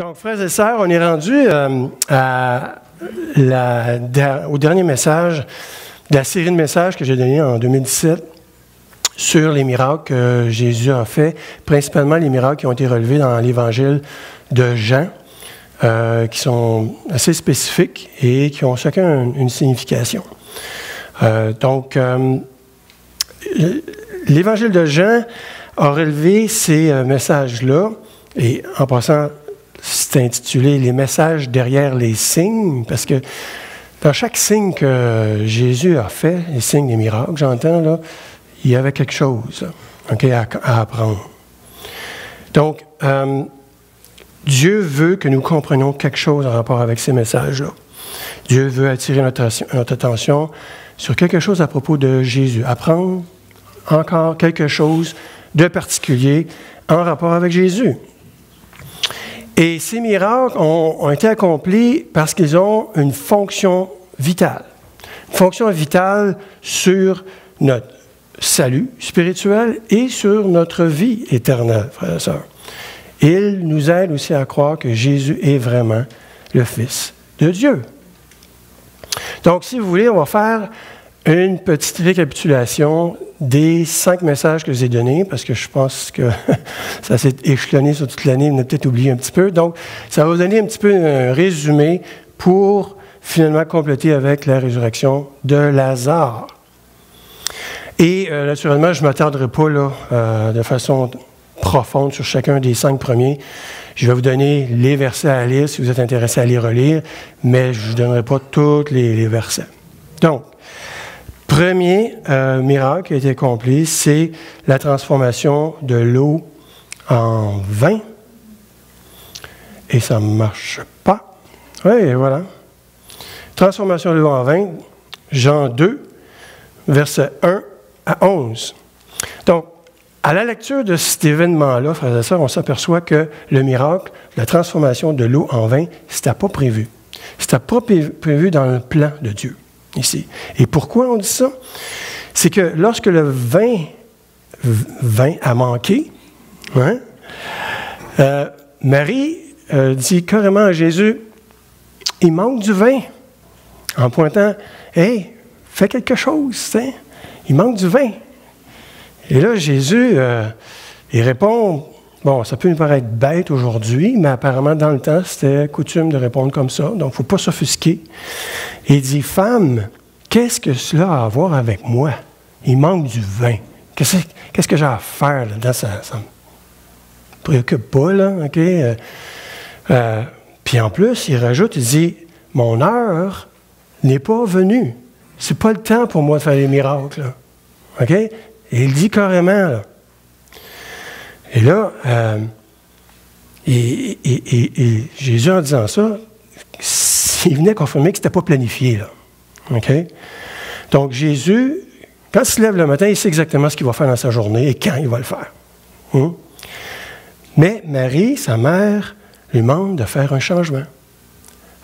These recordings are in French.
Donc, frères et sœurs, on est rendu euh, au dernier message de la série de messages que j'ai donné en 2017 sur les miracles que Jésus a fait, principalement les miracles qui ont été relevés dans l'évangile de Jean, euh, qui sont assez spécifiques et qui ont chacun une, signification. Euh, donc, l'évangile de Jean a relevé ces messages-là, et en passant, c'est intitulé Les messages derrière les signes, parce que dans chaque signe que Jésus a fait, les signes des miracles, j'entends, là, il y avait quelque chose à, apprendre. Donc, euh, Dieu veut que nous comprenions quelque chose en rapport avec ces messages-là. Dieu veut attirer notre, notre, attention sur quelque chose à propos de Jésus, apprendre encore quelque chose de particulier en rapport avec Jésus. Et ces miracles ont, été accomplis parce qu'ils ont une fonction vitale. Une fonction vitale sur notre salut spirituel et sur notre vie éternelle, frères et sœurs. Ils nous aident aussi à croire que Jésus est vraiment le Fils de Dieu. Donc, si vous voulez, on va faire une petite récapitulation des cinq messages que j'ai donnés, parce que je pense que ça s'est échelonné sur toute l'année, on a peut-être oublié un petit peu. Donc, ça va vous donner un petit peu un résumé pour finalement compléter avec la résurrection de Lazare. Et euh, naturellement, je ne m'attarderai pas là, euh, de façon profonde sur chacun des cinq premiers. Je vais vous donner les versets à lire si vous êtes intéressé à les relire, mais je ne vous donnerai pas tous les, les versets. Donc, Premier euh, miracle qui a été accompli, c'est la transformation de l'eau en vin. Et ça ne marche pas. Oui, voilà. Transformation de l'eau en vin, Jean 2, versets 1 à 11. Donc, à la lecture de cet événement-là, frères et sœurs, on s'aperçoit que le miracle, la transformation de l'eau en vin, ce n'était pas prévu. Ce n'était pas prévu dans le plan de Dieu ici. Et pourquoi on dit ça? C'est que lorsque le vin, vin a manqué, hein, euh, Marie euh, dit carrément à Jésus, il manque du vin, en pointant, Hey, fais quelque chose, il manque du vin. Et là, Jésus, euh, il répond, Bon, ça peut nous paraître bête aujourd'hui, mais apparemment, dans le temps, c'était coutume de répondre comme ça. Donc, il ne faut pas s'offusquer. Il dit Femme, qu'est-ce que cela a à voir avec moi? Il manque du vin. Qu'est-ce que j'ai à faire là Ça ne me préoccupe pas, là. OK? Euh, euh, Puis en plus, il rajoute il dit Mon heure n'est pas venue. C'est pas le temps pour moi de faire des miracles. OK? Et il dit carrément, là. Et là, euh, et, Jésus, en disant ça, il venait confirmer que ce n'était pas planifié. Là. Donc, Jésus, quand il se lève le matin, il sait exactement ce qu'il va faire dans sa journée et quand il va le faire. Hein? Mais Marie, sa mère, lui demande de faire un changement.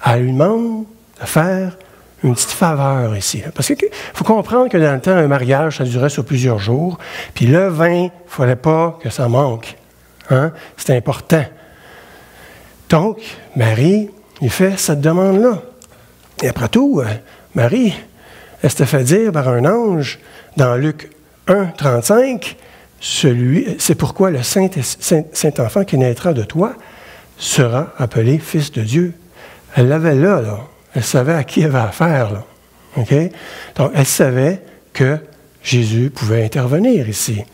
Elle lui demande de faire une petite faveur ici. Parce qu'il faut comprendre que dans le temps, un mariage, ça durait sur plusieurs jours. Puis le vin, il ne fallait pas que ça manque. Hein? C'est important. Donc, Marie, il fait cette demande-là. Et après tout, euh, Marie, elle s'était fait dire par un ange dans Luc 1, 35, c'est pourquoi le saint, saint, enfant qui naîtra de toi sera appelé Fils de Dieu. Elle l'avait là, là. Elle savait à qui elle avait affaire. Donc, elle savait que Jésus pouvait intervenir ici.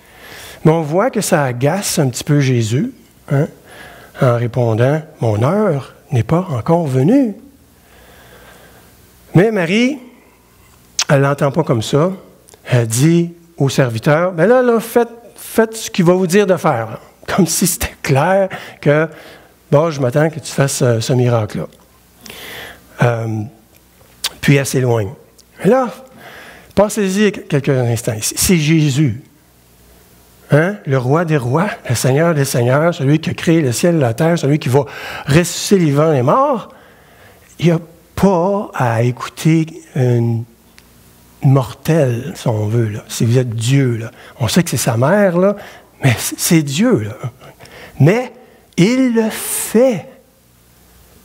Mais on voit que ça agace un petit peu Jésus hein, en répondant Mon heure n'est pas encore venue. Mais Marie, elle ne l'entend pas comme ça. Elle dit au serviteur Ben là, là faites, ce qu'il va vous dire de faire. Comme si c'était clair que Bon, je m'attends que tu fasses ce miracle-là. Euh, puis elle s'éloigne. Et là, pensez-y quelques instants. C'est Jésus. Hein? Le roi des rois, le Seigneur des seigneurs, celui qui a créé le ciel et la terre, celui qui va ressusciter les vivants et les morts. Il n'y a pas à écouter une mortelle, si on veut, si vous êtes Dieu. On sait que c'est sa mère, mais c'est Dieu. Mais il le fait.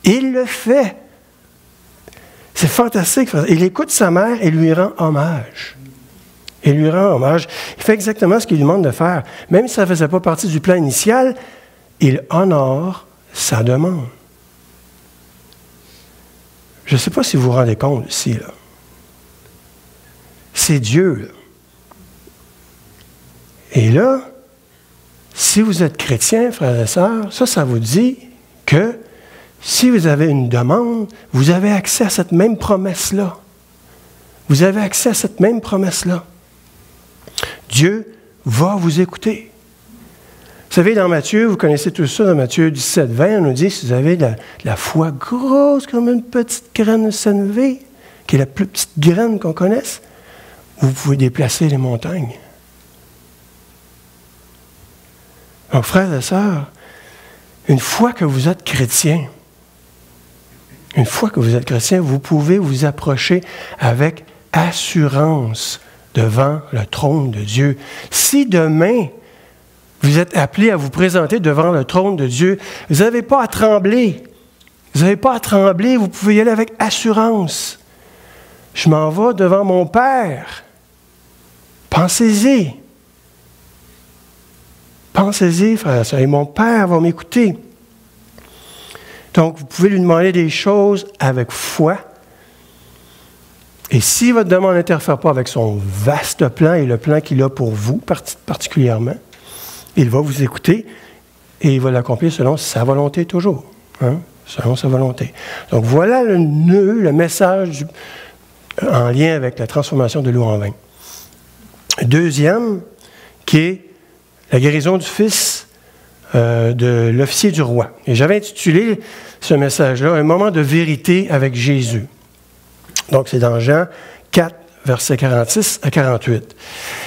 Il le fait. C'est fantastique. Il écoute sa mère et lui rend hommage. Il lui rend hommage. Il fait exactement ce qu'il lui demande de faire. Même si ça ne faisait pas partie du plan initial, il honore sa demande. Je ne sais pas si vous vous rendez compte ici. Là. C'est Dieu. Et là, si vous êtes chrétien, frères et sœurs, ça, ça vous dit que si vous avez une demande, vous avez accès à cette même promesse-là. Vous avez accès à cette même promesse-là. Dieu va vous écouter. Vous savez, dans Matthieu, vous connaissez tout ça, dans Matthieu 17, 20, on nous dit, si vous avez la, la foi grosse comme une petite graine de qui est la plus petite graine qu'on connaisse, vous pouvez déplacer les montagnes. Donc, frères et sœurs, une fois que vous êtes chrétien, une fois que vous êtes chrétien, vous pouvez vous approcher avec assurance devant le trône de Dieu. Si demain, vous êtes appelé à vous présenter devant le trône de Dieu, vous n'avez pas à trembler. Vous n'avez pas à trembler, vous pouvez y aller avec assurance. Je m'en vais devant mon Père. Pensez-y. Pensez-y, frère et mon Père va m'écouter. Donc, vous pouvez lui demander des choses avec foi. Et si votre demande n'interfère pas avec son vaste plan et le plan qu'il a pour vous particulièrement, il va vous écouter et il va l'accomplir selon sa volonté toujours. Hein, selon sa volonté. Donc voilà le nœud, le message en lien avec la transformation de l'eau en vin. Deuxième, qui est la guérison du fils euh, de l'officier du roi. Et j'avais intitulé ce message-là Un moment de vérité avec Jésus. Donc c'est dans Jean 4, versets 46 à 48.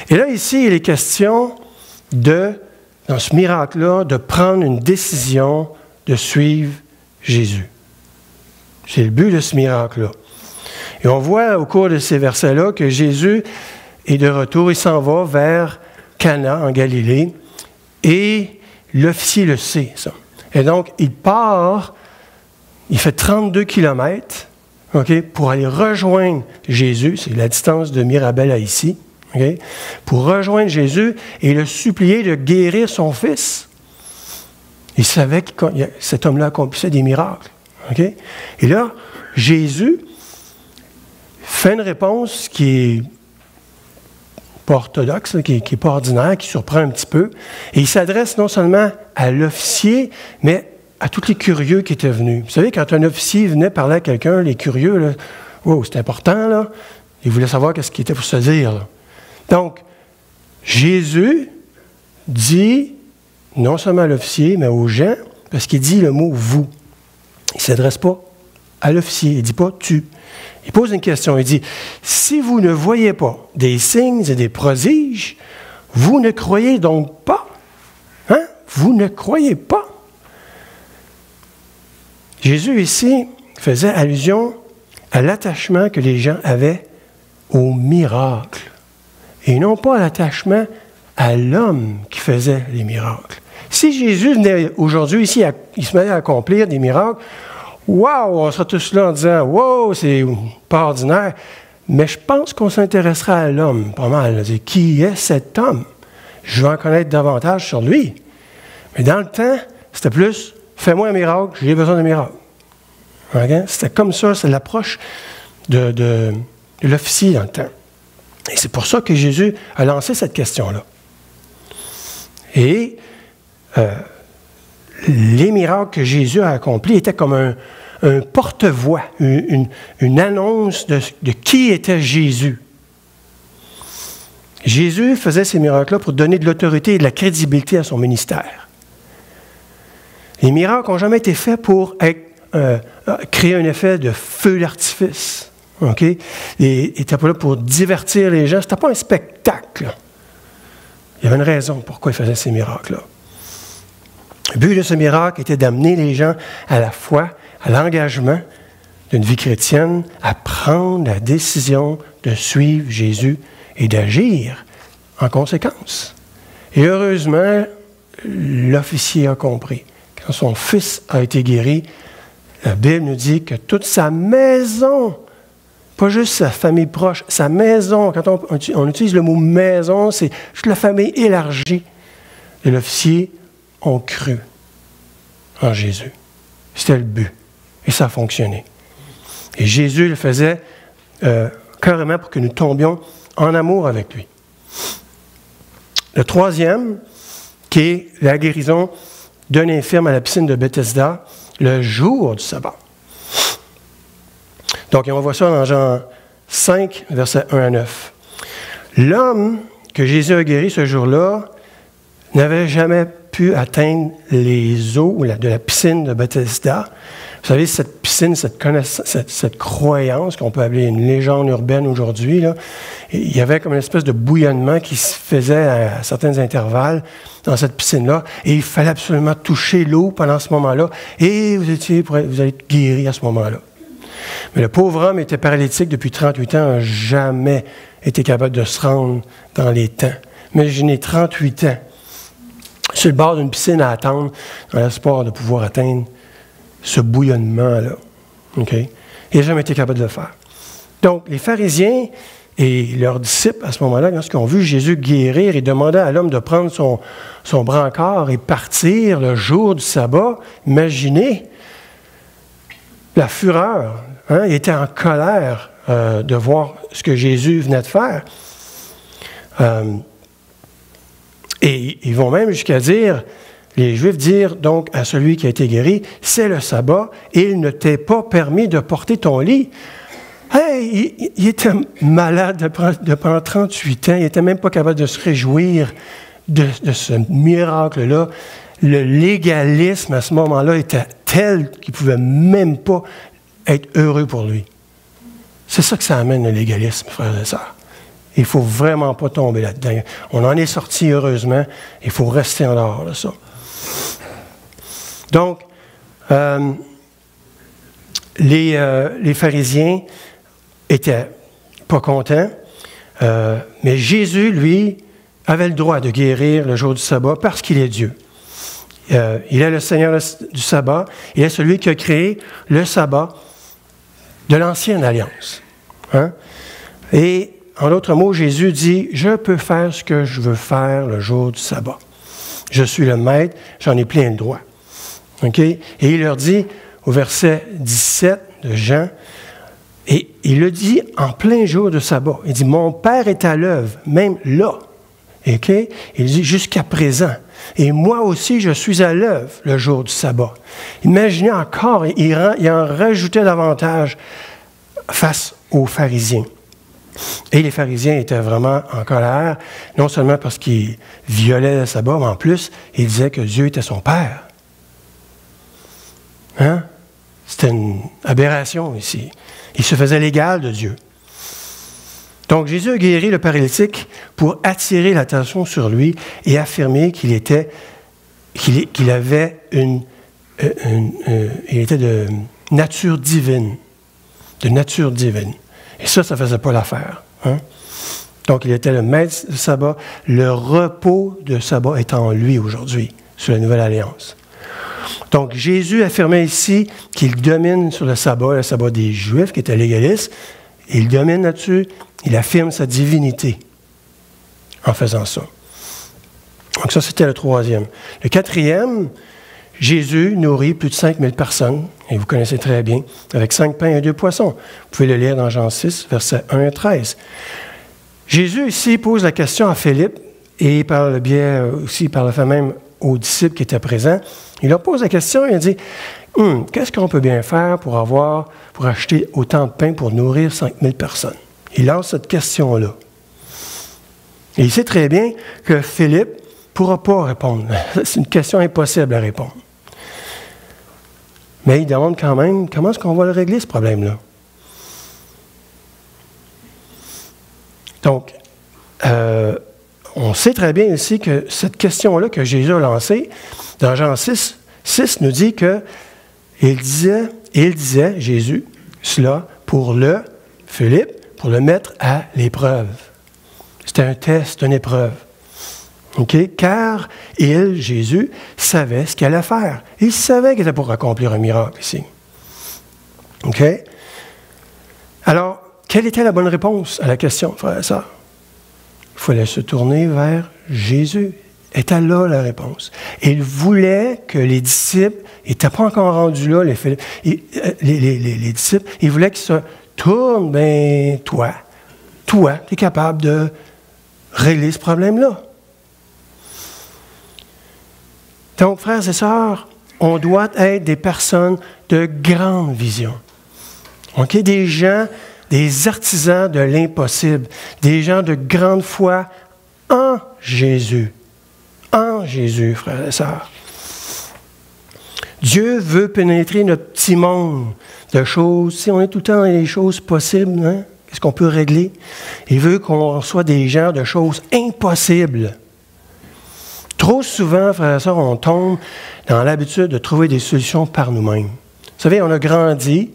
Et là, ici, il est question de, dans ce miracle-là, de prendre une décision de suivre Jésus. C'est le but de ce miracle-là. Et on voit au cours de ces versets-là que Jésus est de retour, il s'en va vers Cana en Galilée, et l'officier le sait, ça. Et donc, il part, il fait 32 kilomètres, pour aller rejoindre Jésus, c'est la distance de Mirabel à ici, pour rejoindre Jésus et le supplier de guérir son fils. Il savait que cet homme-là accomplissait des miracles. Et là, Jésus fait une réponse qui est orthodoxe, qui n'est pas ordinaire, qui surprend un petit peu. Et il s'adresse non seulement à l'officier, mais à tous les curieux qui étaient venus. Vous savez, quand un officier venait parler à quelqu'un, les curieux, là, c'est important, là. Ils voulaient savoir qu'est-ce qui était pour se dire. Donc, Jésus dit, non seulement à l'officier, mais aux gens, parce qu'il dit le mot vous. Il ne s'adresse pas à l'officier, il ne dit pas tu. Il pose une question, il dit, si vous ne voyez pas des signes et des prodiges, vous ne croyez donc pas. Hein? Vous ne croyez pas. Jésus ici faisait allusion à l'attachement que les gens avaient au miracle et non pas à l'attachement à l'homme qui faisait les miracles. Si Jésus venait aujourd'hui ici, il se mettait à accomplir des miracles, waouh, on serait tous là en disant, wow, c'est pas ordinaire. Mais je pense qu'on s'intéressera à l'homme pas mal. Qui est cet homme? Je veux en connaître davantage sur lui. Mais dans le temps, c'était plus Fais-moi un miracle, j'ai besoin d'un miracle. C'était comme ça, c'est l'approche de, l'officier dans le temps. Et c'est pour ça que Jésus a lancé cette question-là. Et euh, les miracles que Jésus a accomplis étaient comme un, porte-voix, une, annonce de, qui était Jésus. Jésus faisait ces miracles-là pour donner de l'autorité et de la crédibilité à son ministère. Les miracles n'ont jamais été faits pour euh, créer un effet de feu d'artifice. OK? Et n'était pas là pour divertir les gens. Ce n'était pas un spectacle. Il y avait une raison pourquoi il faisait ces miracles-là. Le but de ce miracle était d'amener les gens à la foi, à l'engagement d'une vie chrétienne, à prendre la décision de suivre Jésus et d'agir en conséquence. Et heureusement, l'officier a compris. Quand son fils a été guéri, la Bible nous dit que toute sa maison, pas juste sa famille proche, sa maison, quand on, utilise le mot maison, c'est juste la famille élargie de l'officier ont cru en Jésus. C'était le but. Et ça a fonctionné. Et Jésus le faisait euh, carrément pour que nous tombions en amour avec lui. Le troisième, qui est la guérison d'un infirme à la piscine de Bethesda le jour du sabbat. Donc, on voit ça dans Jean 5, versets 1 à 9. L'homme que Jésus a guéri ce jour-là n'avait jamais pu atteindre les eaux de la piscine de Bethesda. Vous savez, cette piscine, cette, croyance qu'on peut appeler une légende urbaine aujourd'hui, il y avait comme une espèce de bouillonnement qui se faisait à, certains intervalles dans cette piscine-là, et il fallait absolument toucher l'eau pendant ce moment-là, et vous, étiez, vous allez guéri à ce moment-là. Mais le pauvre homme était paralytique depuis 38 ans, jamais été capable de se rendre dans les temps. Imaginez 38 ans sur le bord d'une piscine à attendre, dans l'espoir de pouvoir atteindre ce bouillonnement-là. Il n'a jamais été capable de le faire. Donc, les pharisiens et leurs disciples, à ce moment-là, lorsqu'ils ont vu Jésus guérir et demander à l'homme de prendre son, son brancard et partir le jour du sabbat, imaginez la fureur. Hein? Ils étaient en colère euh, de voir ce que Jésus venait de faire. Euh, et ils vont même jusqu'à dire, les Juifs dire donc à celui qui a été guéri, c'est le sabbat et il ne t'est pas permis de porter ton lit. Hey, il, était malade pendant 38 ans, il n'était même pas capable de se réjouir de, ce miracle-là. Le légalisme à ce moment-là était tel qu'il ne pouvait même pas être heureux pour lui. C'est ça que ça amène le légalisme, frères et sœurs. Il ne faut vraiment pas tomber là-dedans. On en est sorti heureusement. Il faut rester en dehors de ça. Donc, euh, les, euh, les, pharisiens étaient pas contents, euh, mais Jésus, lui, avait le droit de guérir le jour du sabbat parce qu'il est Dieu. il est le Seigneur du sabbat. Il est celui qui a créé le sabbat de l'ancienne alliance. Hein? Et en d'autres mots, Jésus dit, je peux faire ce que je veux faire le jour du sabbat. Je suis le maître, j'en ai plein de droits. Et il leur dit au verset 17 de Jean, et il le dit en plein jour de sabbat. Il dit, mon Père est à l'œuvre, même là. OK? Il dit, jusqu'à présent. Et moi aussi, je suis à l'œuvre le jour du sabbat. Imaginez encore, il en rajoutait davantage face aux pharisiens. Et les pharisiens étaient vraiment en colère, non seulement parce qu'ils violaient le sabbat, mais en plus, ils disaient que Dieu était son Père. Hein? C'était une aberration ici. Il se faisait l'égal de Dieu. Donc Jésus a guéri le paralytique pour attirer l'attention sur lui et affirmer qu'il était, qu'il avait une, euh, euh, il était de nature divine, de nature divine. Et ça, ça ne faisait pas l'affaire. Hein? Donc, il était le maître du sabbat. Le repos de sabbat est en lui aujourd'hui, sur la nouvelle alliance. Donc, Jésus affirmait ici qu'il domine sur le sabbat, le sabbat des Juifs, qui était légaliste. Il domine là-dessus. Il affirme sa divinité en faisant ça. Donc, ça, c'était le troisième. Le quatrième, Jésus nourrit plus de 5000 personnes, et vous connaissez très bien, avec cinq pains et deux poissons. Vous pouvez le lire dans Jean 6, versets 1 à 13. Jésus ici pose la question à Philippe, et par le biais aussi, par le fait même aux disciples qui étaient présents, il leur pose la question, il dit, hum, qu'est-ce qu'on peut bien faire pour avoir, pour acheter autant de pain pour nourrir 5000 personnes? Il lance cette question-là. Et il sait très bien que Philippe ne pourra pas répondre. C'est une question impossible à répondre. Mais il demande quand même comment est-ce qu'on va le régler, ce problème-là? Donc, euh, on sait très bien ici que cette question-là que Jésus a lancée, dans Jean 6, 6 nous dit que il disait, il disait, Jésus, cela pour le, Philippe, pour le mettre à l'épreuve. C'était un test, une épreuve. Car il, Jésus, savait ce qu'il allait faire. Il savait qu'il était pour accomplir un miracle ici. OK? Alors, quelle était la bonne réponse à la question, frère et sœur? Il fallait se tourner vers Jésus. Était là la réponse. il voulait que les disciples, ils n'étaient pas encore rendus là, les, euh, les, les, les disciples, ils voulaient qu'ils se tournent, ben toi, toi, tu es capable de régler ce problème-là. Donc, frères et sœurs, on doit être des personnes de grande vision. OK? Des gens, des artisans de l'impossible, des gens de grande foi en Jésus. En Jésus, frères et sœurs. Dieu veut pénétrer notre petit monde de choses. Si on est tout le temps dans les choses possibles, hein, qu'est-ce qu'on peut régler? Il veut qu'on soit des gens de choses impossibles. Trop souvent, frères et sœurs, on tombe dans l'habitude de trouver des solutions par nous-mêmes. Vous savez, on a grandi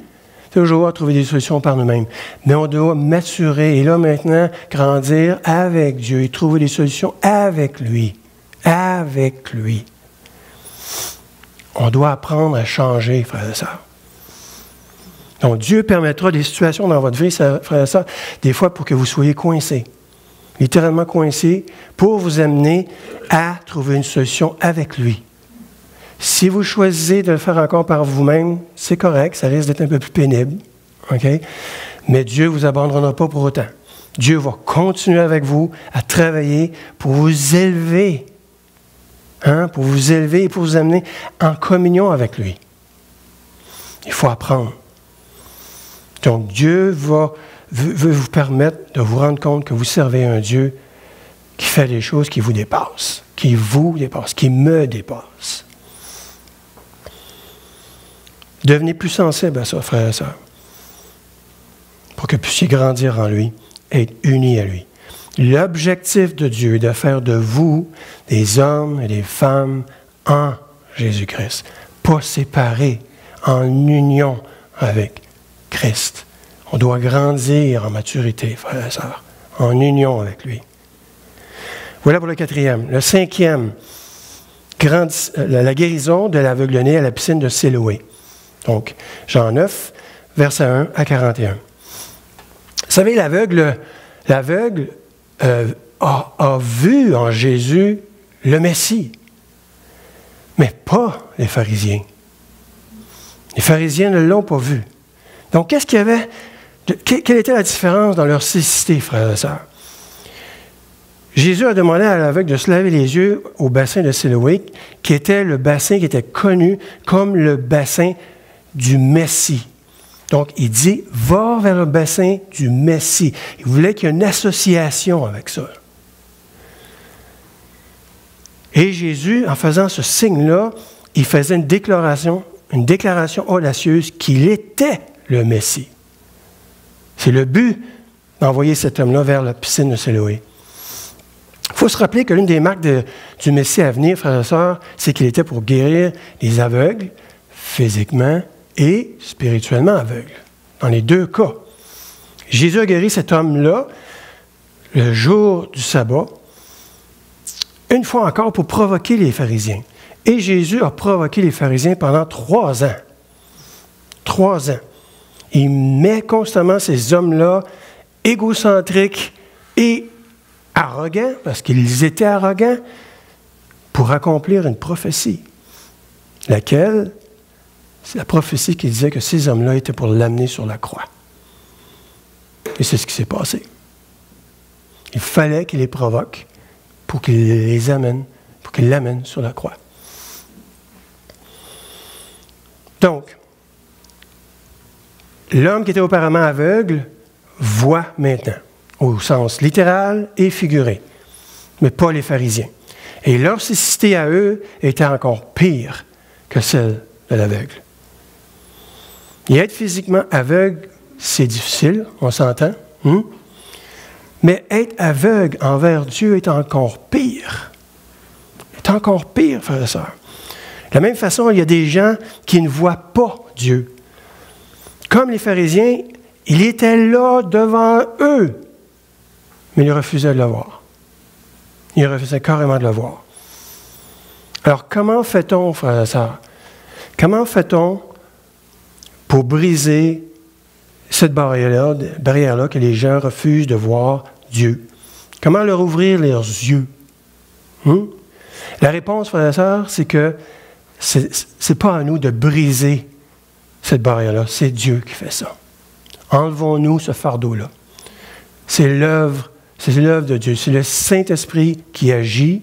toujours à trouver des solutions par nous-mêmes. Mais on doit maturer et là maintenant grandir avec Dieu et trouver des solutions avec lui. Avec lui. On doit apprendre à changer, frères et sœurs. Donc Dieu permettra des situations dans votre vie, frères et sœurs, des fois pour que vous soyez coincés littéralement coincé, pour vous amener à trouver une solution avec lui. Si vous choisissez de le faire encore par vous-même, c'est correct, ça risque d'être un peu plus pénible. Mais Dieu ne vous abandonnera pas pour autant. Dieu va continuer avec vous à travailler pour vous élever. Hein? Pour vous élever et pour vous amener en communion avec lui. Il faut apprendre. Donc Dieu va veut, vous permettre de vous rendre compte que vous servez un Dieu qui fait des choses qui vous dépassent, qui vous dépassent, qui me dépassent. Devenez plus sensible à ça, frères et sœurs, pour que vous puissiez grandir en lui, être unis à lui. L'objectif de Dieu est de faire de vous des hommes et des femmes en Jésus-Christ, pas séparés, en union avec Christ. On doit grandir en maturité, frères et sœurs, en union avec lui. Voilà pour le quatrième. Le cinquième, euh, la guérison de l'aveugle-né à la piscine de Siloé. Donc, Jean 9, verset 1 à 41. Vous savez, l'aveugle, l'aveugle euh, a, a vu en Jésus le Messie, mais pas les pharisiens. Les pharisiens ne l'ont pas vu. Donc, qu'est-ce qu'il y avait quelle était la différence dans leur cécité, frères et sœurs? Jésus a demandé à l'aveugle de se laver les yeux au bassin de Siloé, qui était le bassin qui était connu comme le bassin du Messie. Donc, il dit, va vers le bassin du Messie. Il voulait qu'il y ait une association avec ça. Et Jésus, en faisant ce signe-là, il faisait une déclaration, une déclaration audacieuse qu'il était le Messie. C'est le but d'envoyer cet homme-là vers la piscine de Siloé. Il faut se rappeler que l'une des marques du Messie à venir, frères et sœurs, c'est qu'il était pour guérir les aveugles, physiquement et spirituellement aveugles. Dans les deux cas. Jésus a guéri cet homme-là le jour du sabbat, une fois encore pour provoquer les pharisiens. Et Jésus a provoqué les pharisiens pendant trois ans. Trois ans il met constamment ces hommes-là égocentriques et arrogants, parce qu'ils étaient arrogants, pour accomplir une prophétie. Laquelle? C'est la prophétie qui disait que ces hommes-là étaient pour l'amener sur la croix. Et c'est ce qui s'est passé. Il fallait qu'il les provoque pour qu'il les amène, pour qu'il l'amène sur la croix. Donc, L'homme qui était auparavant aveugle voit maintenant, au sens littéral et figuré, mais pas les pharisiens. Et leur cécité à eux était encore pire que celle de l'aveugle. Et être physiquement aveugle, c'est difficile, on s'entend. Hein? Mais être aveugle envers Dieu est encore pire. Est encore pire, frère et sœurs. De la même façon, il y a des gens qui ne voient pas Dieu comme les pharisiens, il était là devant eux, mais ils refusaient de le voir. Ils refusaient carrément de le voir. Alors, comment fait-on, frères et sœurs? Comment fait-on pour briser cette barrière-là barrière que les gens refusent de voir Dieu? Comment leur ouvrir leurs yeux? Hmm? La réponse, frères et sœurs, c'est que ce n'est pas à nous de briser cette barrière-là, c'est Dieu qui fait ça. Enlevons-nous ce fardeau-là. C'est l'œuvre, c'est l'œuvre de Dieu. C'est le Saint-Esprit qui agit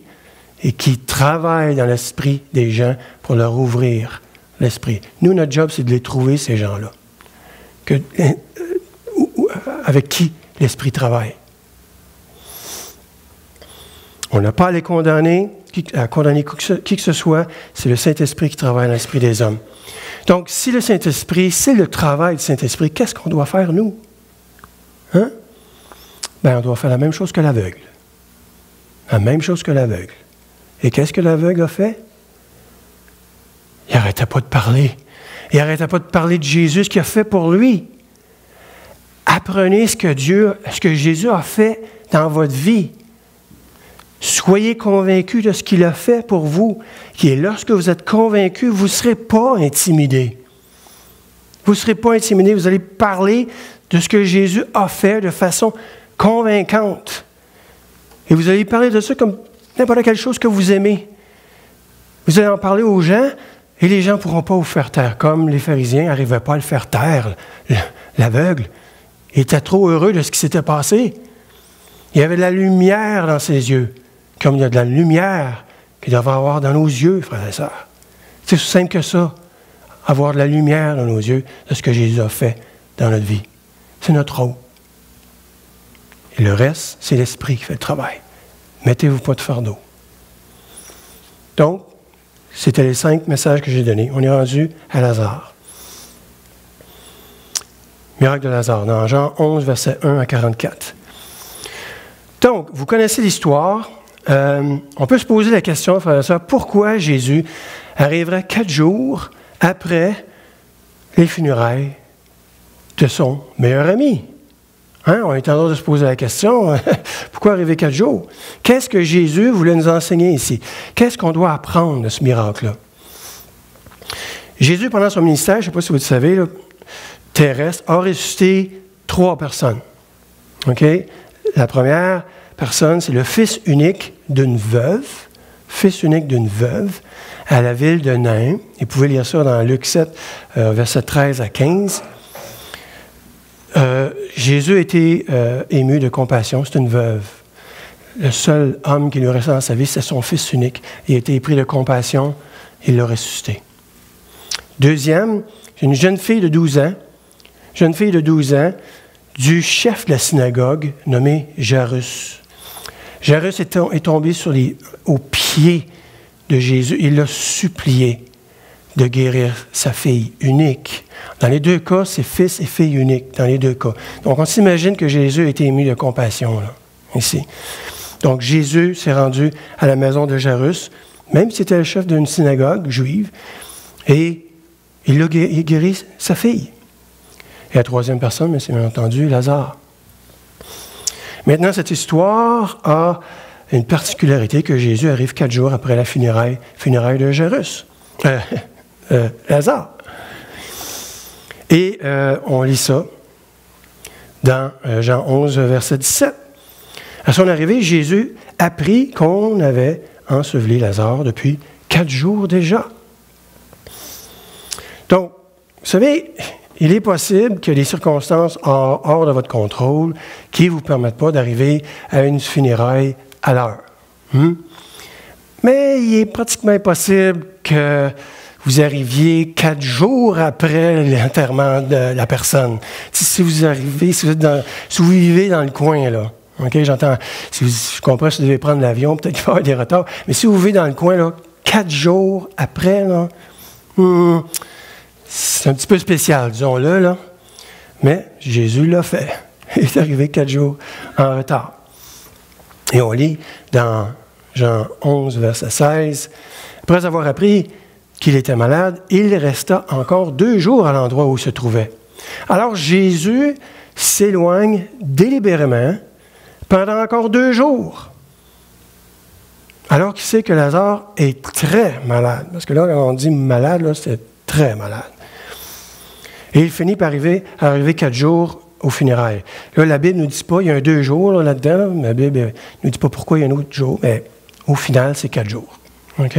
et qui travaille dans l'esprit des gens pour leur ouvrir l'esprit. Nous, notre job, c'est de les trouver, ces gens-là. Euh, avec qui l'Esprit travaille. On n'a pas à les condamner, à condamner qui que ce soit, c'est le Saint-Esprit qui travaille dans l'esprit des hommes. Donc, si le Saint-Esprit, c'est le travail du Saint-Esprit, qu'est-ce qu'on doit faire, nous? Hein? Ben, on doit faire la même chose que l'aveugle. La même chose que l'aveugle. Et qu'est-ce que l'aveugle a fait? Il n'arrêtait pas de parler. Il n'arrêtait pas de parler de Jésus, ce qu'il a fait pour lui. Apprenez ce que Dieu, ce que Jésus a fait dans votre vie. Soyez convaincus de ce qu'il a fait pour vous. Et lorsque vous êtes convaincus, vous ne serez pas intimidés. Vous ne serez pas intimidés. Vous allez parler de ce que Jésus a fait de façon convaincante. Et vous allez parler de ça comme n'importe quelle chose que vous aimez. Vous allez en parler aux gens et les gens ne pourront pas vous faire taire, comme les pharisiens n'arrivaient pas à le faire taire, l'aveugle. Était trop heureux de ce qui s'était passé. Il y avait de la lumière dans ses yeux comme il y a de la lumière qu'il doit avoir dans nos yeux, frères et sœurs. C'est aussi simple que ça, avoir de la lumière dans nos yeux de ce que Jésus a fait dans notre vie. C'est notre rôle. Et le reste, c'est l'Esprit qui fait le travail. Mettez-vous pas de fardeau. Donc, c'était les cinq messages que j'ai donnés. On est rendu à Lazare. Miracle de Lazare, dans Jean 11, versets 1 à 44. Donc, vous connaissez l'histoire. Euh, on peut se poser la question, frère et soeur, pourquoi Jésus arriverait quatre jours après les funérailles de son meilleur ami? Hein? On est en train de se poser la question, pourquoi arriver quatre jours? Qu'est-ce que Jésus voulait nous enseigner ici? Qu'est-ce qu'on doit apprendre de ce miracle-là? Jésus, pendant son ministère, je ne sais pas si vous le savez, terrestre, a ressuscité trois personnes. La première, personne, c'est le fils unique d'une veuve, fils unique d'une veuve, à la ville de Nain. Vous pouvez lire ça dans Luc 7, euh, verset 13 à 15. Euh, Jésus était euh, ému de compassion, c'est une veuve. Le seul homme qui lui restait dans sa vie, c'est son fils unique. Il a été pris de compassion, il l'a ressuscité. Deuxième, une jeune fille de 12 ans, jeune fille de 12 ans, du chef de la synagogue nommé Jairus. Jairus est tombé aux pieds de Jésus. Il l'a supplié de guérir sa fille unique. Dans les deux cas, c'est fils et fille unique, dans les deux cas. Donc, on s'imagine que Jésus a été ému de compassion, ici. Donc, Jésus s'est rendu à la maison de Jairus, même si c'était le chef d'une synagogue juive, et il a guéri sa fille. Et la troisième personne, c'est bien entendu Lazare. Maintenant, cette histoire a une particularité que Jésus arrive quatre jours après la funéraille, de Jérus, euh, euh, Lazare. Et euh, on lit ça dans Jean 11, verset 17. À son arrivée, Jésus apprit qu'on avait enseveli Lazare depuis quatre jours déjà. Donc, vous savez, il est possible ait des circonstances hors, de votre contrôle qui ne vous permettent pas d'arriver à une funéraille à l'heure. Hmm? Mais il est pratiquement impossible que vous arriviez quatre jours après l'enterrement de la personne. Si vous arrivez, si vous, vivez dans le coin, là, OK, j'entends, si je comprends, si vous devez prendre l'avion, peut-être qu'il va y avoir des retards, mais si vous vivez dans le coin, là, quatre jours après, là, hmm, c'est un petit peu spécial, disons-le, là. Mais Jésus l'a fait. Il est arrivé quatre jours en retard. Et on lit dans Jean 11, verset 16, après avoir appris qu'il était malade, il resta encore deux jours à l'endroit où il se trouvait. Alors Jésus s'éloigne délibérément pendant encore deux jours. Alors qu'il sait que Lazare est très malade. Parce que là, quand on dit malade, c'est très malade. Et il finit par arriver, arriver quatre jours au funérailles. Là, la Bible ne nous dit pas, il y a un deux jours là-dedans. la Bible ne nous dit pas pourquoi il y a un autre jour, mais au final, c'est quatre jours. OK?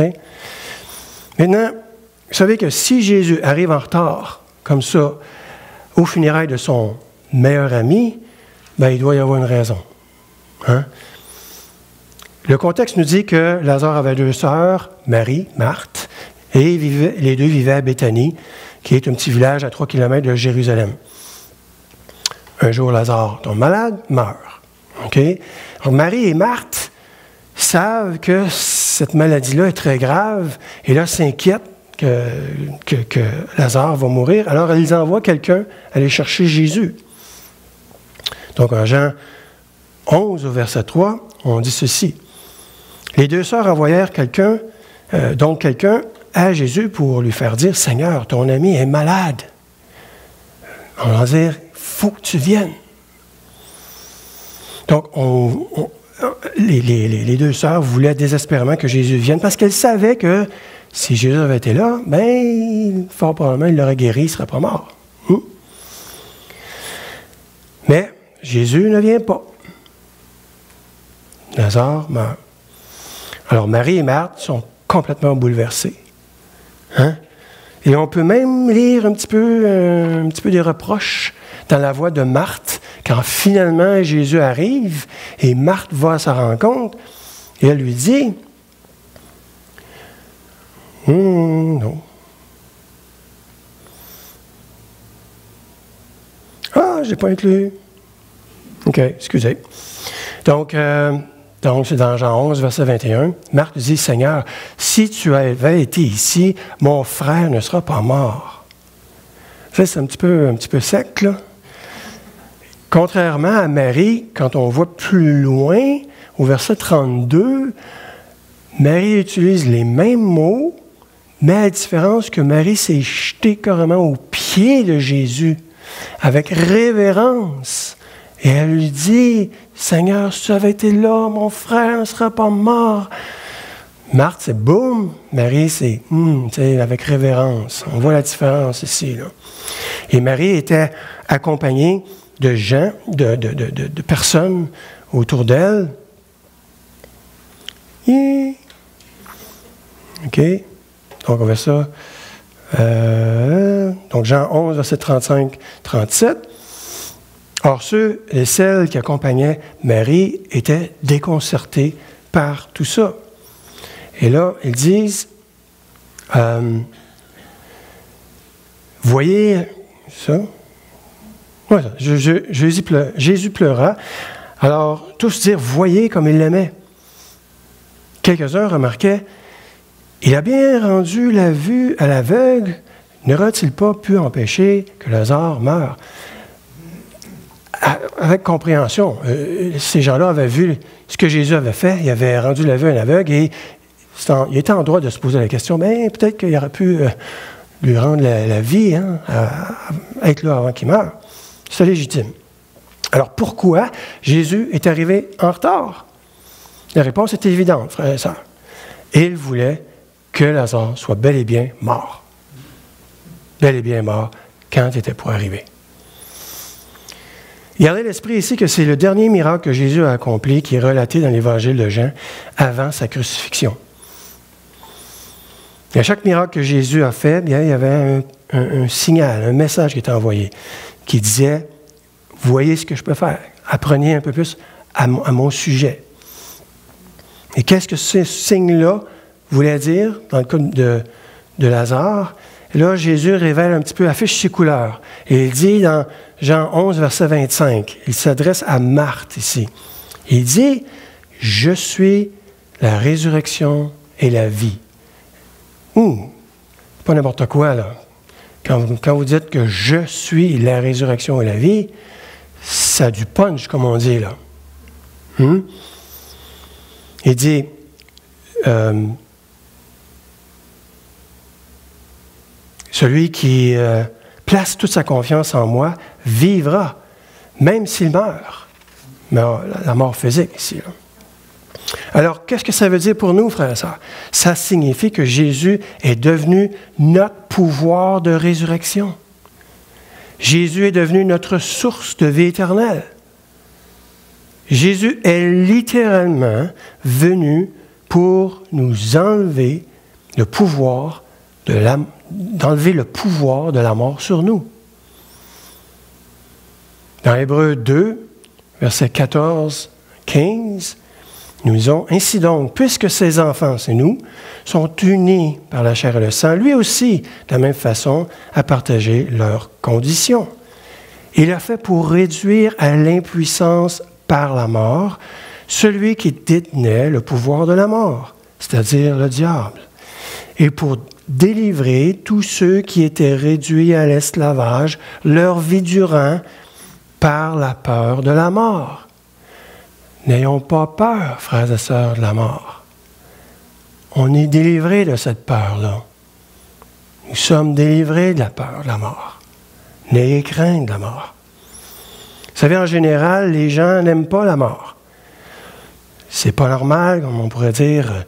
Maintenant, vous savez que si Jésus arrive en retard, comme ça, au funérailles de son meilleur ami, ben, il doit y avoir une raison. Hein? Le contexte nous dit que Lazare avait deux sœurs, Marie, Marthe, et les deux vivaient à Béthanie, qui est un petit village à trois kilomètres de Jérusalem. Un jour, Lazare tombe malade, meurt. OK? Marie et Marthe savent que cette maladie-là est très grave et là s'inquiètent que, Lazare va mourir. Alors, ils envoient quelqu'un aller chercher Jésus. Donc, en Jean 11, au verset 3, on dit ceci. Les deux sœurs envoyèrent quelqu'un, euh, donc quelqu'un, à Jésus pour lui faire dire Seigneur, ton ami est malade. On va dire faut que tu viennes. Donc, les, deux sœurs voulaient désespérément que Jésus vienne parce qu'elles savaient que si Jésus avait été là, ben, fort probablement, il l'aurait guéri, il ne serait pas mort. Hmm? Mais Jésus ne vient pas. Lazare meurt. Alors Marie et Marthe sont complètement bouleversées. Hein? Et on peut même lire un petit peu, un petit peu des reproches dans la voix de Marthe quand finalement Jésus arrive et Marthe va à sa rencontre et elle lui dit hum, Non. Ah, je n'ai pas inclus. OK, excusez. Donc, euh, donc, c'est dans Jean 11, verset 21. Marc dit, Seigneur, si tu avais été ici, mon frère ne sera pas mort. C'est un petit peu, un petit peu sec, là. Contrairement à Marie, quand on voit plus loin, au verset 32, Marie utilise les mêmes mots, mais à la différence que Marie s'est jetée carrément aux pieds de Jésus, avec révérence. Et elle lui dit, Seigneur, si tu avais été là, mon frère ne serait pas mort. Marthe, c'est boum. Marie, c'est hum, avec révérence. On voit la différence ici. Et Marie était accompagnée de gens, de, de, personnes autour d'elle. OK. Donc, on va ça. Euh, donc, Jean 11, verset 35, 37. Or, ceux et celles qui accompagnaient Marie étaient déconcertés par tout ça. Et là, ils disent, euh, voyez ça, Jésus, pleura. Alors, tous dirent, voyez comme il l'aimait. Quelques-uns remarquaient, il a bien rendu la vue à l'aveugle, n'aurait-il pas pu empêcher que Lazare meure? Avec compréhension. Euh, ces gens-là avaient vu ce que Jésus avait fait. Il avait rendu la vue à l'aveugle et il était en droit de se poser la question, mais peut-être qu'il aurait pu euh, lui rendre la, vie, hein, être là avant qu'il meure. C'est légitime. Alors pourquoi Jésus est arrivé en retard? La réponse est évidente, frères et sœurs. Il voulait que Lazare soit bel et bien mort. Bel et bien mort quand il était pour arriver. Gardez l'esprit ici que c'est le dernier miracle que Jésus a accompli qui est relaté dans l'évangile de Jean avant sa crucifixion. Et à chaque miracle que Jésus a fait, il y avait un, signal, un message qui était envoyé, qui disait, voyez ce que je peux faire, apprenez un peu plus à mon, sujet. Et qu'est-ce que ce signe-là voulait dire dans le cas de Lazare? Là, Jésus révèle un petit peu, affiche ses couleurs. Et il dit dans Jean 11, verset 25, il s'adresse à Marthe ici. Il dit, je suis la résurrection et la vie. Ouh, pas n'importe quoi, là. Quand vous, dites que je suis la résurrection et la vie, ça a du punch, comme on dit, là. Hmm? Il dit, euh, Celui qui euh, place toute sa confiance en moi vivra, même s'il meurt. Mais euh, la mort physique ici. Alors, qu'est-ce que ça veut dire pour nous, frères et sœurs? Ça signifie que Jésus est devenu notre pouvoir de résurrection. Jésus est devenu notre source de vie éternelle. Jésus est littéralement venu pour nous enlever le pouvoir de d'enlever le pouvoir de la mort sur nous. Dans Hébreu 2, versets 14, 15, nous disons, Ainsi donc, puisque ses enfants, c'est nous, sont unis par la chair et le sang, lui aussi, de la même façon, a partagé leurs conditions. Il a fait pour réduire à l'impuissance par la mort celui qui détenait le pouvoir de la mort, c'est-à-dire le diable, et pour délivrer tous ceux qui étaient réduits à l'esclavage leur vie durant par la peur de la mort. N'ayons pas peur, frères et sœurs, de la mort. On est délivrés de cette peur-là. Nous sommes délivrés de la peur de la mort. N'ayez crainte de la mort. Vous savez, en général, les gens n'aiment pas la mort. C'est pas normal, comme on pourrait dire.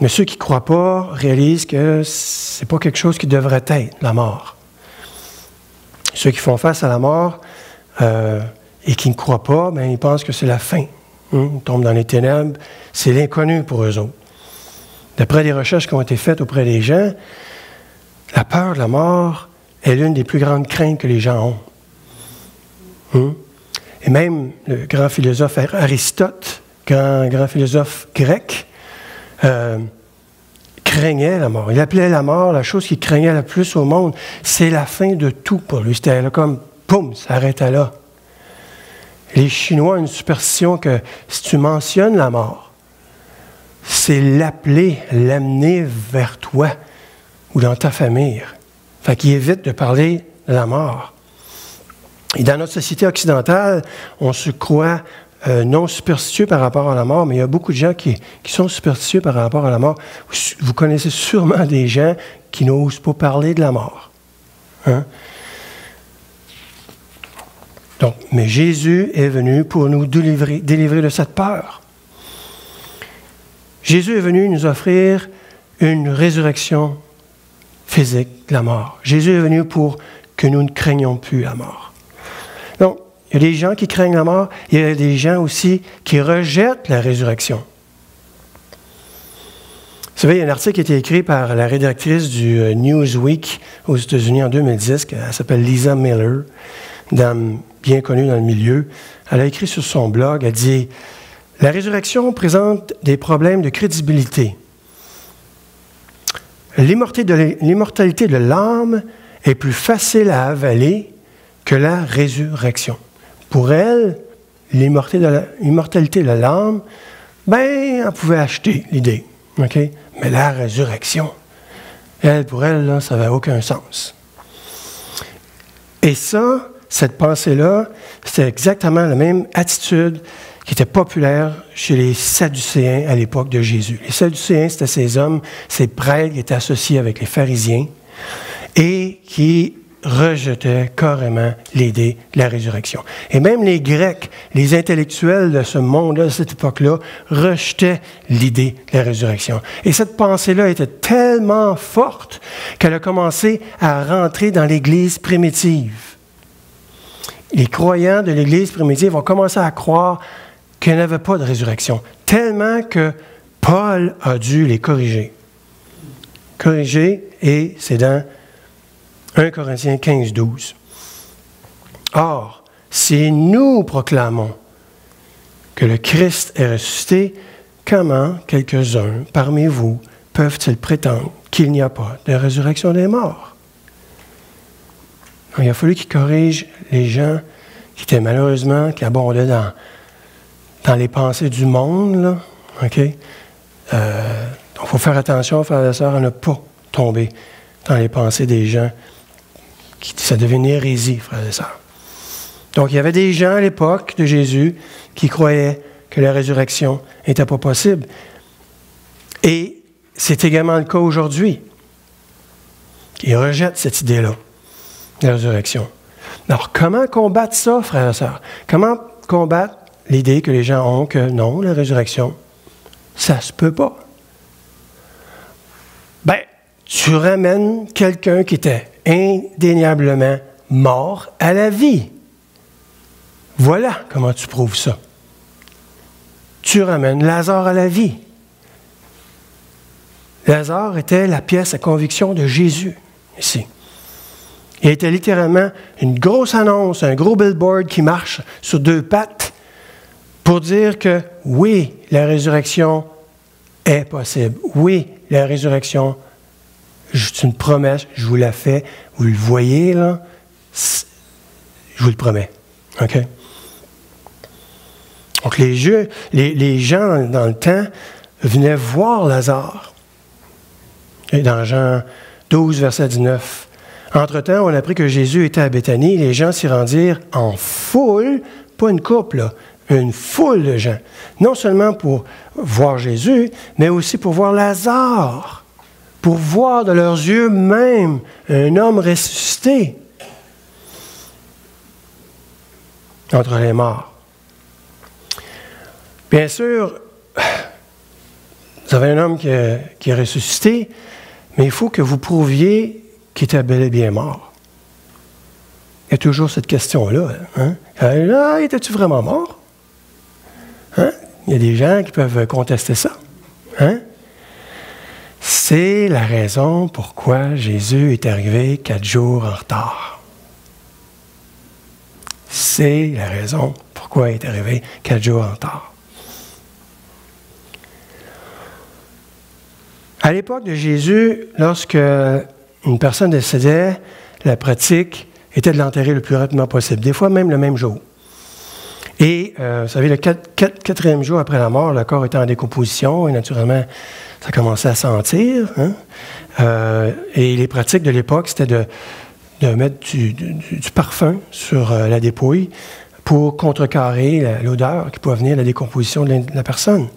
Mais ceux qui ne croient pas réalisent que c'est pas quelque chose qui devrait être, la mort. Ceux qui font face à la mort euh, et qui ne croient pas, ben, ils pensent que c'est la fin. Hein, ils tombent dans les ténèbres. C'est l'inconnu pour eux autres. D'après des recherches qui ont été faites auprès des gens, la peur de la mort est l'une des plus grandes craintes que les gens ont. Hein? Et même le grand philosophe Aristote, grand, grand philosophe grec, euh, craignait la mort. Il appelait la mort la chose qu'il craignait le plus au monde. C'est la fin de tout pour lui. C'était comme, poum, ça arrêtait là. Les Chinois ont une superstition que si tu mentionnes la mort, c'est l'appeler, l'amener vers toi ou dans ta famille. Fait qu'il évite de parler de la mort. Et dans notre société occidentale, on se croit euh, non superstitieux par rapport à la mort, mais il y a beaucoup de gens qui, sont superstitieux par rapport à la mort. Vous connaissez sûrement des gens qui n'osent pas parler de la mort. Hein? Donc, mais Jésus est venu pour nous délivrer, délivrer de cette peur. Jésus est venu nous offrir une résurrection physique de la mort. Jésus est venu pour que nous ne craignions plus la mort. Il y a des gens qui craignent la mort, il y a des gens aussi qui rejettent la résurrection. Vous savez, il y a un article qui a été écrit par la rédactrice du euh, Newsweek aux États-Unis en 2010, elle s'appelle Lisa Miller, dame bien connue dans le milieu. Elle a écrit sur son blog, elle dit La résurrection présente des problèmes de crédibilité. L'immortalité de l'âme est plus facile à avaler que la résurrection. Pour elle, l'immortalité de l'âme, ben, on pouvait acheter l'idée. OK? Mais la résurrection, elle, pour elle, ça n'avait aucun sens. Et ça, cette pensée-là, c'était exactement la même attitude qui était populaire chez les Sadducéens à l'époque de Jésus. Les Sadducéens, c'était ces hommes, ces prêtres qui étaient associés avec les pharisiens et qui rejetaient carrément l'idée de la résurrection. Et même les Grecs, les intellectuels de ce monde-là, de cette époque-là, rejetaient l'idée de la résurrection. Et cette pensée-là était tellement forte qu'elle a commencé à rentrer dans l'Église primitive. Les croyants de l'Église primitive ont commencé à croire qu'il n'y avait pas de résurrection, tellement que Paul a dû les corriger. Corriger, et c'est dans 1 Corinthiens 15, 12. Or, si nous proclamons que le Christ est ressuscité, comment quelques-uns parmi vous peuvent-ils prétendre qu'il n'y a pas de résurrection des morts? il a fallu qu'il corrige les gens qui étaient malheureusement, qui abondaient dans, dans les pensées du monde. Là? Euh, donc, il faut faire attention, frères et sœurs, à ne pas tomber dans les pensées des gens ça devenait hérésie, frères et sœurs. Donc, il y avait des gens à l'époque de Jésus qui croyaient que la résurrection n'était pas possible. Et c'est également le cas aujourd'hui. Ils rejettent cette idée-là, la résurrection. Alors, comment combattre ça, frères et sœurs? Comment combattre l'idée que les gens ont que non, la résurrection, ça se peut pas? Ben, tu ramènes quelqu'un qui était indéniablement mort à la vie. Voilà comment tu prouves ça. Tu ramènes Lazare à la vie. Lazare était la pièce à conviction de Jésus, ici. Il était littéralement une grosse annonce, un gros billboard qui marche sur deux pattes pour dire que oui, la résurrection est possible. Oui, la résurrection, c'est une promesse, je vous la fais. Vous le voyez, là, je vous le promets. OK? Donc, les, gens dans le temps venaient voir Lazare. Dans Jean 12, verset 19. Entre-temps, on a appris que Jésus était à Béthanie. Les gens s'y rendirent en foule, pas une couple, une foule de gens. Non seulement pour voir Jésus, mais aussi pour voir Lazare, pour voir de leurs yeux même un homme ressuscité entre les morts. Bien sûr, vous avez un homme qui est, ressuscité, mais il faut que vous prouviez qu'il était bel et bien mort. Il y a toujours cette question-là. Hein? Ah, était-tu vraiment mort? Hein? Il y a des gens qui peuvent contester ça. Hein? C'est la raison pourquoi Jésus est arrivé quatre jours en retard. C'est la raison pourquoi il est arrivé quatre jours en retard. À l'époque de Jésus, lorsque une personne décédait, la pratique était de l'enterrer le plus rapidement possible, des fois même le même jour. Et, euh, vous savez, le quatrième jour après la mort, le corps était en décomposition et naturellement, ça commençait à sentir. Hein. Euh, et les pratiques de l'époque, c'était de, mettre du, parfum sur euh, la dépouille pour contrecarrer l'odeur qui pouvait venir de la décomposition de la personne.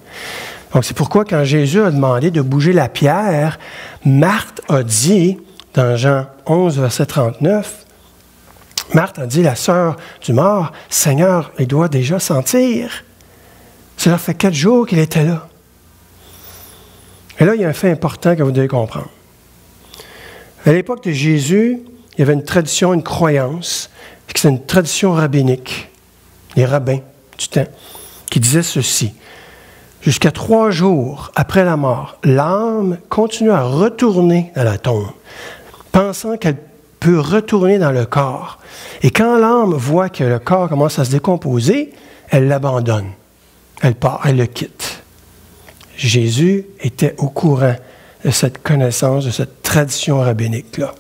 Donc, c'est pourquoi, quand Jésus a demandé de bouger la pierre, Marthe a dit, dans Jean 11, verset 39, Marthe a dit, la sœur du mort, Seigneur, il doit déjà sentir. Cela fait quatre jours qu'il était là. Et là, il y a un fait important que vous devez comprendre. À l'époque de Jésus, il y avait une tradition, une croyance, c'est une tradition rabbinique, les rabbins du temps, qui disait ceci. Jusqu'à trois jours après la mort, l'âme continue à retourner dans la tombe, pensant qu'elle peut retourner dans le corps. Et quand l'âme voit que le corps commence à se décomposer, elle l'abandonne. Elle part, elle le quitte. Jésus était au courant de cette connaissance, de cette tradition rabbinique-là.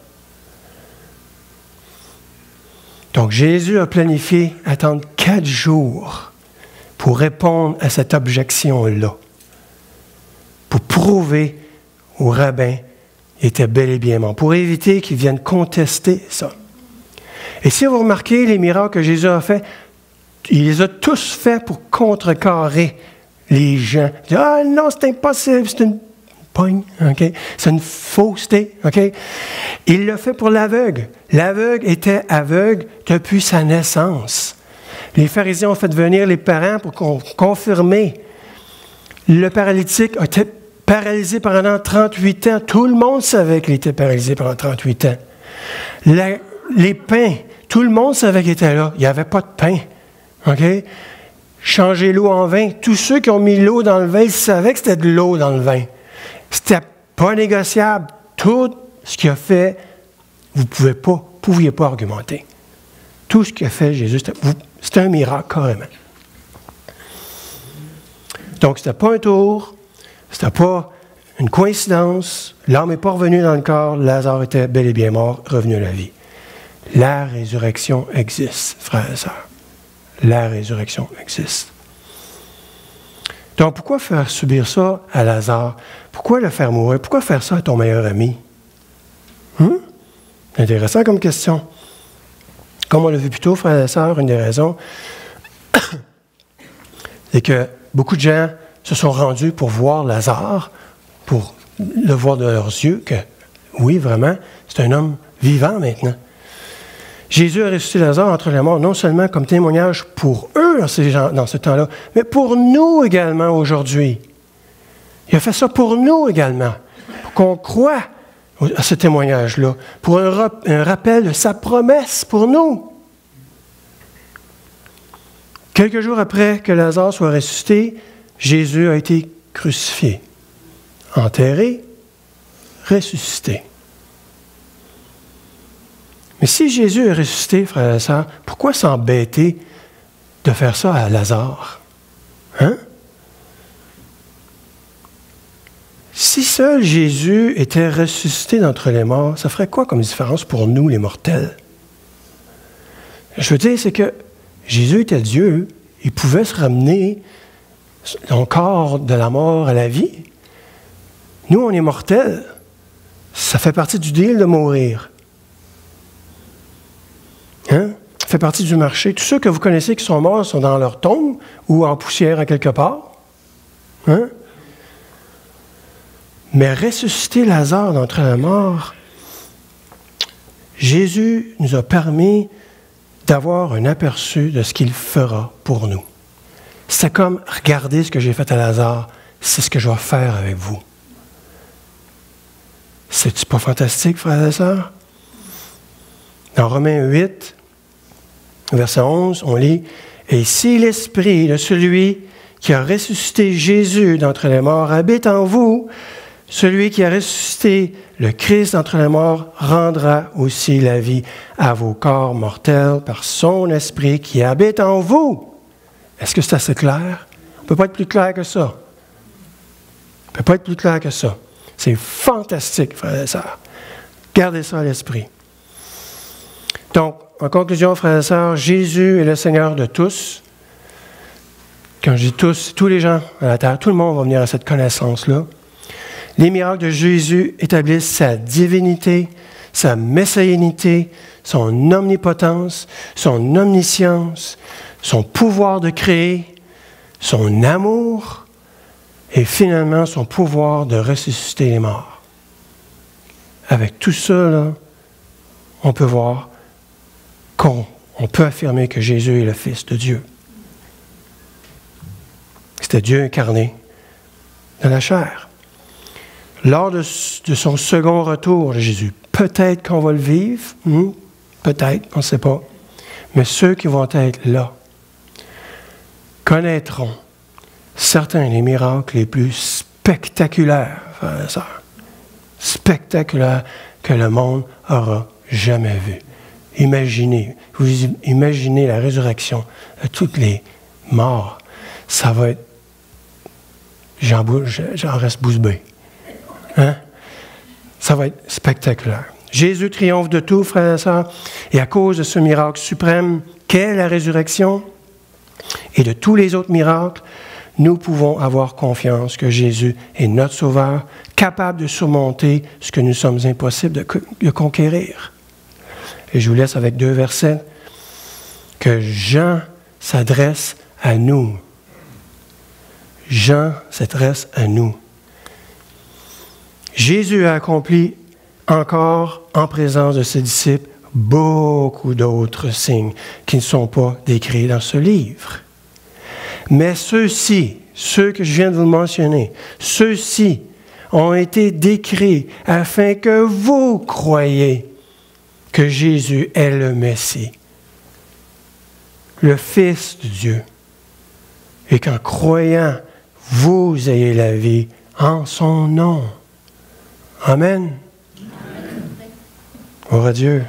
Donc Jésus a planifié attendre quatre jours pour répondre à cette objection-là, pour prouver au rabbin qu'il était bel et bien mort, pour éviter qu'ils viennent contester ça. Et si vous remarquez les miracles que Jésus a faits, il les a tous faits pour contrecarrer les gens. Ah non, c'est impossible, c'est une pogne, c'est une fausseté. OK? Il l'a fait pour l'aveugle. L'aveugle était aveugle depuis sa naissance. Les pharisiens ont fait venir les parents pour confirmer. Le paralytique a été paralysé pendant 38 ans. Tout le monde savait qu'il était paralysé pendant 38 ans. les pains, tout le monde savait qu'il était là. Il n'y avait pas de pain. OK? Changer l'eau en vin. Tous ceux qui ont mis l'eau dans le vin, ils savaient que c'était de l'eau dans le vin. C'était pas négociable. Tout ce qu'il a fait, vous ne pouviez pas, pouviez pas argumenter. Tout ce qu'a fait Jésus, c'était un miracle carrément. Donc, ce n'était pas un tour, ce n'était pas une coïncidence. L'âme n'est pas revenue dans le corps, Lazare était bel et bien mort, revenu à la vie. La résurrection existe, frères et sœurs. La résurrection existe. Donc, pourquoi faire subir ça à Lazare? Pourquoi le faire mourir? Pourquoi faire ça à ton meilleur ami? Hum? Intéressant comme question. Comme on l'a vu plus tôt, frères et sœurs, une des raisons, c'est que beaucoup de gens se sont rendus pour voir Lazare, pour le voir de leurs yeux, que oui, vraiment, c'est un homme vivant maintenant. Jésus a ressuscité Lazare entre les morts, non seulement comme témoignage pour eux dans ce temps-là, mais pour nous également aujourd'hui. Il a fait ça pour nous également, pour qu'on croit à ce témoignage-là, pour un rappel de sa promesse pour nous. Quelques jours après que Lazare soit ressuscité, Jésus a été crucifié, enterré, ressuscité. Mais si Jésus est ressuscité, frères et sœurs, pourquoi s'embêter de faire ça à Lazare? Hein? Si seul Jésus était ressuscité d'entre les morts, ça ferait quoi comme différence pour nous, les mortels? Je veux dire, c'est que Jésus était Dieu, il pouvait se ramener son corps de la mort à la vie. Nous, on est mortels. Ça fait partie du deal de mourir. Hein? Ça fait partie du marché. Tous ceux que vous connaissez qui sont morts sont dans leur tombe ou en poussière à quelque part. Hein? Mais ressusciter Lazare d'entre la mort, Jésus nous a permis d'avoir un aperçu de ce qu'il fera pour nous. C'est comme, regardez ce que j'ai fait à Lazare, c'est ce que je vais faire avec vous. C'est-tu pas fantastique, frères et sœurs? Dans Romains 8, verset 11, on lit Et si l'esprit de celui qui a ressuscité Jésus d'entre les morts habite en vous, celui qui a ressuscité le Christ d'entre les morts rendra aussi la vie à vos corps mortels par son esprit qui habite en vous. Est-ce que c'est assez clair? On ne peut pas être plus clair que ça. On ne peut pas être plus clair que ça. C'est fantastique, frères et sœurs. Gardez ça à l'esprit. Donc, en conclusion, frères et sœurs, Jésus est le Seigneur de tous. Quand je dis tous, tous les gens à la terre, tout le monde va venir à cette connaissance-là. Les miracles de Jésus établissent sa divinité, sa messianité, son omnipotence, son omniscience, son pouvoir de créer, son amour et finalement son pouvoir de ressusciter les morts. Avec tout ça, on peut voir qu'on peut affirmer que Jésus est le Fils de Dieu. C'était Dieu incarné dans la chair. Lors de, son second retour, Jésus, peut-être qu'on va le vivre, hmm? peut-être, on ne sait pas, mais ceux qui vont être là connaîtront certains des miracles les plus spectaculaires, frères et sœurs, spectaculaires que le monde aura jamais vu. Imaginez, vous imaginez la résurrection de toutes les morts. Ça va être. J'en, reste bouche. Hein? Ça va être spectaculaire. Jésus triomphe de tout, frères et sœurs, et à cause de ce miracle suprême qu'est la résurrection? Et de tous les autres miracles, nous pouvons avoir confiance que Jésus est notre Sauveur, capable de surmonter ce que nous sommes impossibles de, conquérir. Et je vous laisse avec deux versets que Jean s'adresse à nous. Jean s'adresse à nous. Jésus a accompli encore en présence de ses disciples beaucoup d'autres signes qui ne sont pas décrits dans ce livre. Mais ceux-ci, ceux que je viens de vous mentionner, ceux-ci ont été décrits afin que vous croyiez que Jésus est le Messie, le Fils de Dieu, et qu'en croyant, vous ayez la vie en son nom. Amen. Amen. Dieu.